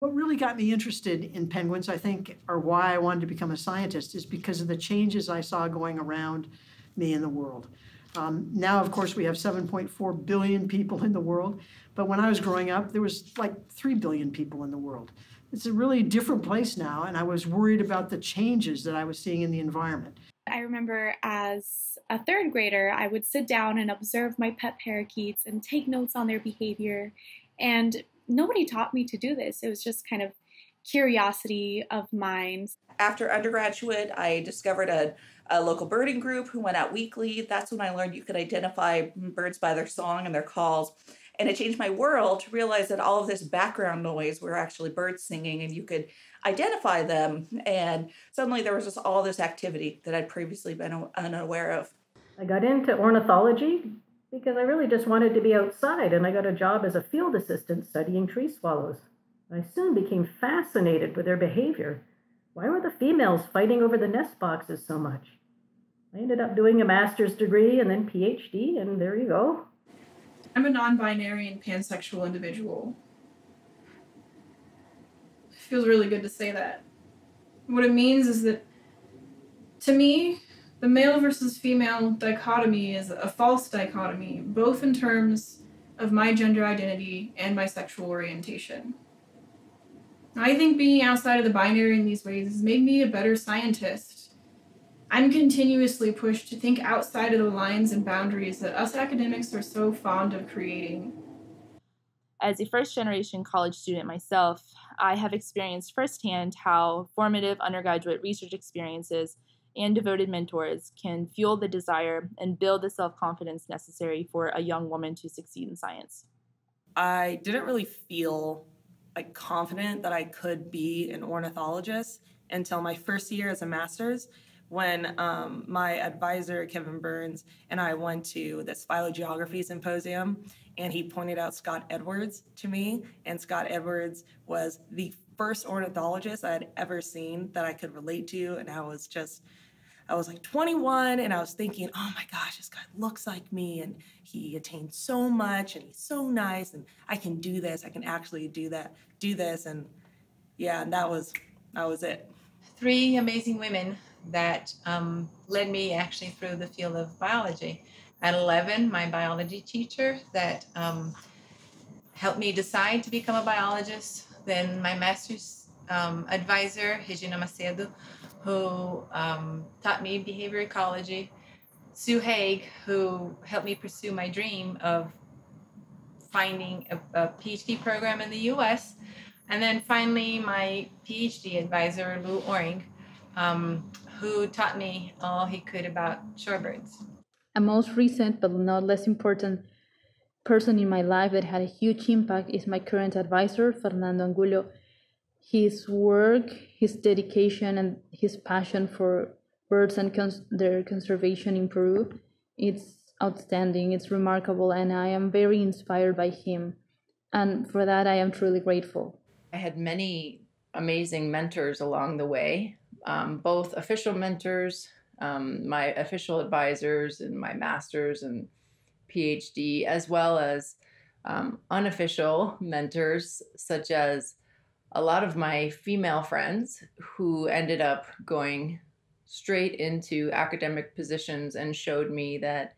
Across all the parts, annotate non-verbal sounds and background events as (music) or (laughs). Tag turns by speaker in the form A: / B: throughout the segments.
A: What really got me interested in penguins, I think, or why I wanted to become a scientist, is because of the changes I saw going around me in the world. Um, now, of course, we have 7.4 billion people in the world, but when I was growing up, there was like 3 billion people in the world. It's a really different place now, and I was worried about the changes that I was seeing in the environment.
B: I remember as a third grader, I would sit down and observe my pet parakeets and take notes on their behavior. And nobody taught me to do this. It was just kind of curiosity of mine.
C: After undergraduate, I discovered a, a local birding group who went out weekly. That's when I learned you could identify birds by their song and their calls. And it changed my world to realize that all of this background noise were actually birds singing and you could identify them. And suddenly there was just all this activity that I'd previously been unaware of.
D: I got into ornithology because I really just wanted to be outside, and I got a job as a field assistant studying tree swallows. I soon became fascinated with their behavior. Why were the females fighting over the nest boxes so much? I ended up doing a master's degree and then PhD, and there you go.
E: I'm a non binary and pansexual individual. It feels really good to say that. What it means is that, to me, the male versus female dichotomy is a false dichotomy, both in terms of my gender identity and my sexual orientation. I think being outside of the binary in these ways has made me a better scientist. I'm continuously pushed to think outside of the lines and boundaries that us academics are so fond of creating.
F: As a first generation college student myself, I have experienced firsthand how formative undergraduate research experiences and devoted mentors can fuel the desire and build the self confidence necessary for a young woman to succeed in science.
G: I didn't really feel like confident that I could be an ornithologist until my first year as a master's when um, my advisor Kevin Burns and I went to this phylogeography symposium and he pointed out Scott Edwards to me and Scott Edwards was the first ornithologist I had ever seen that I could relate to and I was just I was like 21 and I was thinking, oh my gosh, this guy looks like me and he attained so much and he's so nice and I can do this. I can actually do that, do this. And yeah, and that was, that was it.
H: Three amazing women that um, led me actually through the field of biology. At 11, my biology teacher that um, helped me decide to become a biologist. Then my master's um, advisor, Regina Macedo, who um, taught me behavior ecology, Sue Haig, who helped me pursue my dream of finding a, a PhD program in the US, and then finally my PhD advisor, Lou Oring, um, who taught me all he could about shorebirds.
I: A most recent but not less important person in my life that had a huge impact is my current advisor, Fernando Angulo his work, his dedication, and his passion for birds and cons- their conservation in Peru, it's outstanding, it's remarkable, and I am very inspired by him. And for that, I am truly grateful.
J: I had many amazing mentors along the way, um, both official mentors, um, my official advisors, and my master's and PhD, as well as um, unofficial mentors, such as a lot of my female friends who ended up going straight into academic positions and showed me that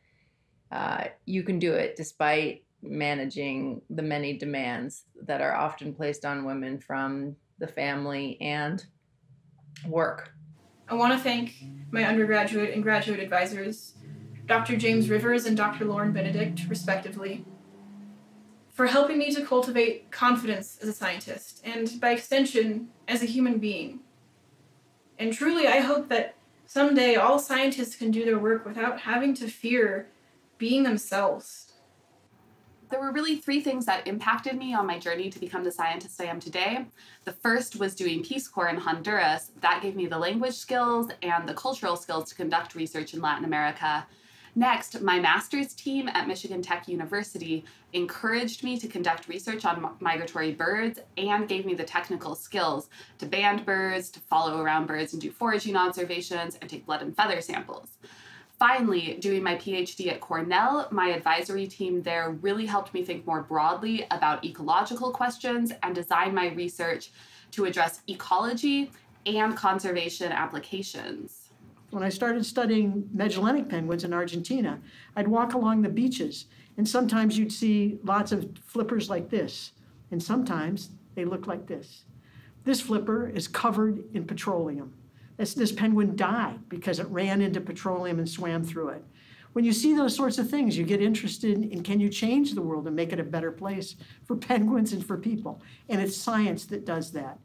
J: uh, you can do it despite managing the many demands that are often placed on women from the family and work.
E: I want to thank my undergraduate and graduate advisors, Dr. James Rivers and Dr. Lauren Benedict, respectively, for helping me to cultivate confidence as a scientist and, by extension, as a human being. And truly, I hope that someday all scientists can do their work without having to fear being themselves.
K: There were really three things that impacted me on my journey to become the scientist I am today. The first was doing Peace Corps in Honduras. That gave me the language skills and the cultural skills to conduct research in Latin America. Next, my master's team at Michigan Tech University encouraged me to conduct research on migratory birds and gave me the technical skills to band birds, to follow around birds and do foraging observations, and take blood and feather samples. Finally, doing my PhD at Cornell, my advisory team there really helped me think more broadly about ecological questions and design my research to address ecology and conservation applications.
A: When I started studying Magellanic penguins in Argentina, I'd walk along the beaches, and sometimes you'd see lots of flippers like this, and sometimes they look like this. This flipper is covered in petroleum. This, this penguin died because it ran into petroleum and swam through it. When you see those sorts of things, you get interested in can you change the world and make it a better place for (laughs) penguins and for people? And it's science that does that.